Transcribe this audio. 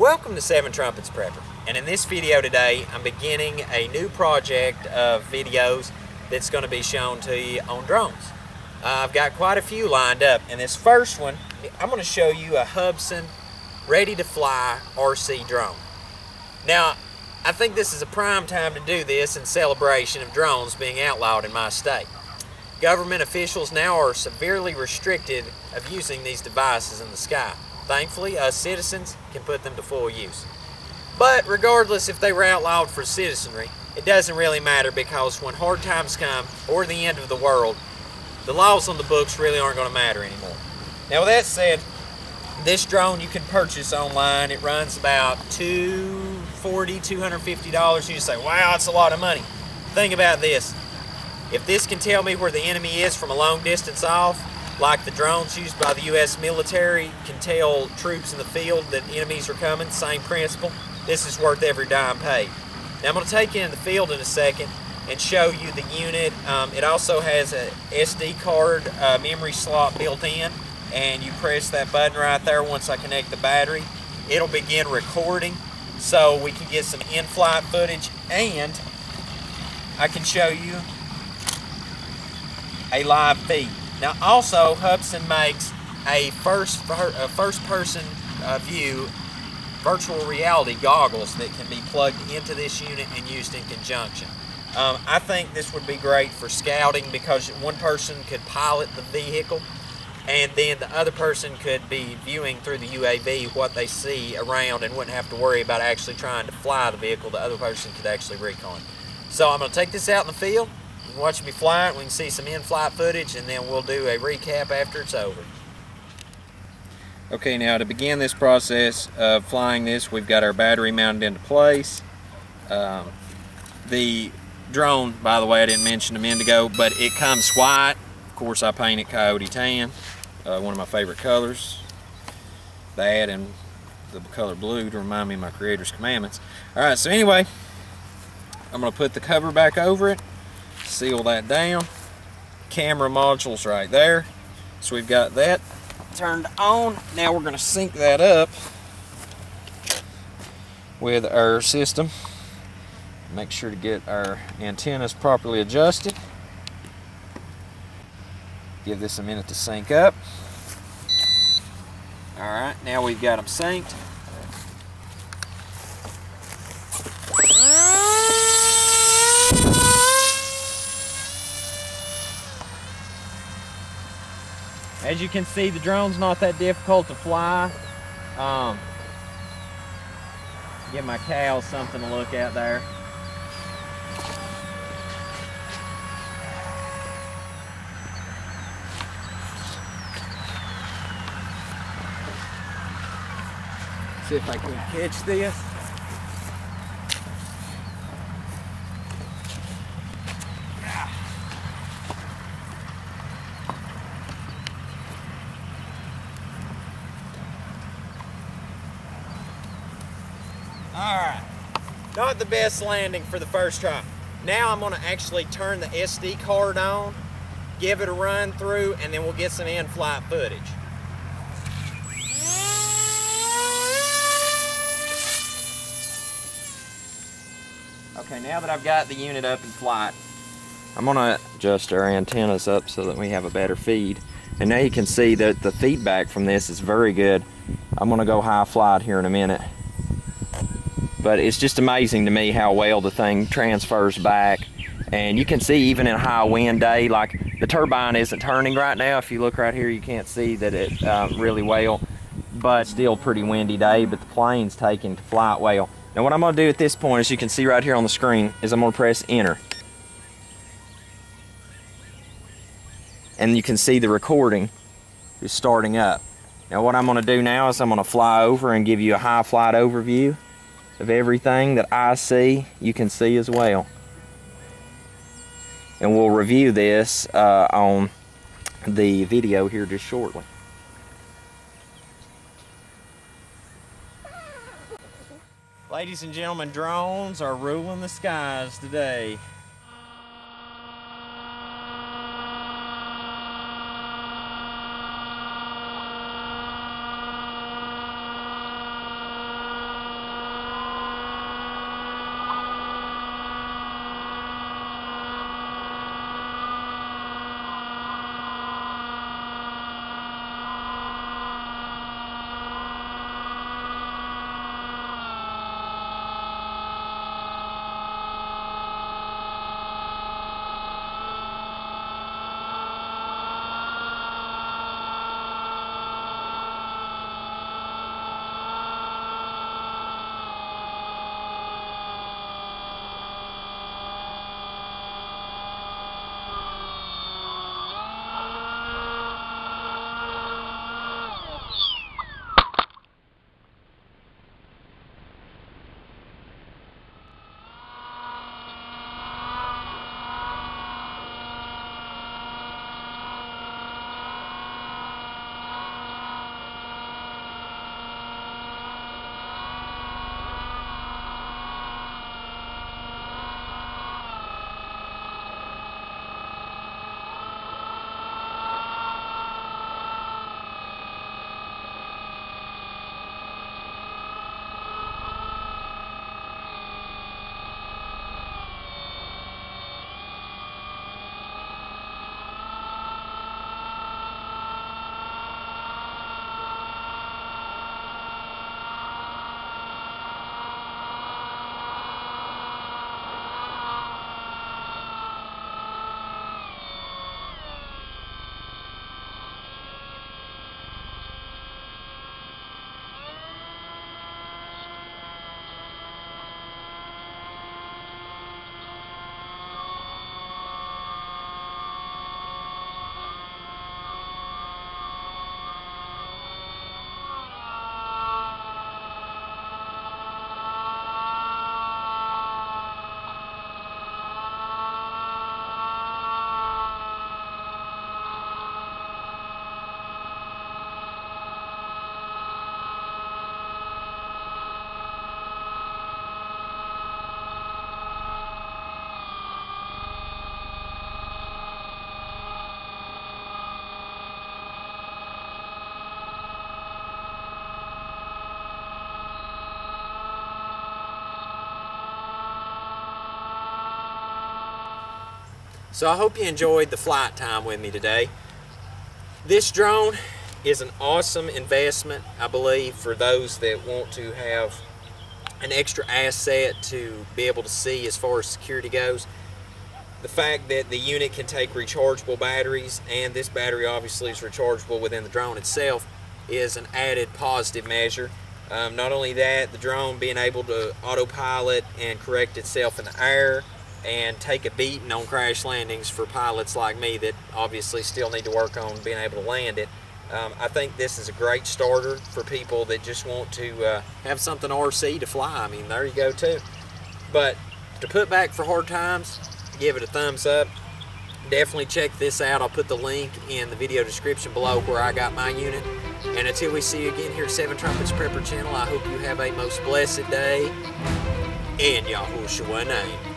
Welcome to Seven Trumpets Prepper, and in this video today, I'm beginning a new project of videos that's going to be shown to you on drones. Uh, I've got quite a few lined up, and this first one, I'm going to show you a Hubsan ready-to-fly RC drone. Now, I think this is a prime time to do this in celebration of drones being outlawed in my state. Government officials now are severely restricted of using these devices in the sky. Thankfully, us citizens can put them to full use. But regardless if they were outlawed for citizenry, it doesn't really matter because when hard times come or the end of the world, the laws on the books really aren't going to matter anymore. Now with that said, this drone you can purchase online. It runs about $240, $250. You say, wow, that's a lot of money. Think about this. If this can tell me where the enemy is from a long distance off, like the drones used by the U.S. military can tell troops in the field that enemies are coming, same principle. This is worth every dime paid. Now I'm going to take you in the field in a second and show you the unit. Um, it also has a SD card uh, memory slot built in and you press that button right there once I connect the battery. It'll begin recording so we can get some in-flight footage and I can show you a live feed. Now also Hubsan makes a first, a first person uh, view virtual reality goggles that can be plugged into this unit and used in conjunction. Um, I think this would be great for scouting because one person could pilot the vehicle and then the other person could be viewing through the UAV what they see around and wouldn't have to worry about actually trying to fly the vehicle. The other person could actually recon. So I'm going to take this out in the field watch me fly it. We can see some in-flight footage, and then we'll do a recap after it's over. Okay, now to begin this process of flying this, we've got our battery mounted into place. Um, the drone, by the way, I didn't mention a minute ago, but it comes white. Of course, I painted coyote tan, uh, one of my favorite colors. That and the color blue to remind me of my Creator's Commandments. All right, so anyway, I'm going to put the cover back over it seal that down. Camera modules right there. So we've got that turned on. Now we're going to sync that up with our system. Make sure to get our antennas properly adjusted. Give this a minute to sync up. Alright, now we've got them synced. As you can see, the drone's not that difficult to fly. Um, give my cows something to look at there. See if I can catch this. Not the best landing for the first try. Now I'm going to actually turn the SD card on, give it a run through, and then we'll get some in-flight footage. Okay, now that I've got the unit up in flight, I'm going to adjust our antennas up so that we have a better feed. And now you can see that the feedback from this is very good. I'm going to go high flight here in a minute. But it's just amazing to me how well the thing transfers back. And you can see even in a high wind day, like the turbine isn't turning right now. If you look right here, you can't see that it uh, really well. But still pretty windy day, but the plane's taking to flight well. Now what I'm gonna do at this point, as you can see right here on the screen, is I'm gonna press enter. And you can see the recording is starting up. Now what I'm gonna do now is I'm gonna fly over and give you a high flight overview of everything that I see, you can see as well. And we'll review this uh, on the video here just shortly. Ladies and gentlemen, drones are ruling the skies today. So I hope you enjoyed the flight time with me today. This drone is an awesome investment, I believe, for those that want to have an extra asset to be able to see as far as security goes. The fact that the unit can take rechargeable batteries and this battery obviously is rechargeable within the drone itself is an added positive measure. Um, not only that, the drone being able to autopilot and correct itself in the air and take a beating on crash landings for pilots like me that obviously still need to work on being able to land it. Um, I think this is a great starter for people that just want to uh, have something RC to fly. I mean, there you go too. But to put back for hard times, give it a thumbs up. Definitely check this out. I'll put the link in the video description below where I got my unit. And until we see you again here at Seven Trumpets Prepper Channel, I hope you have a most blessed day. In Yahushua name.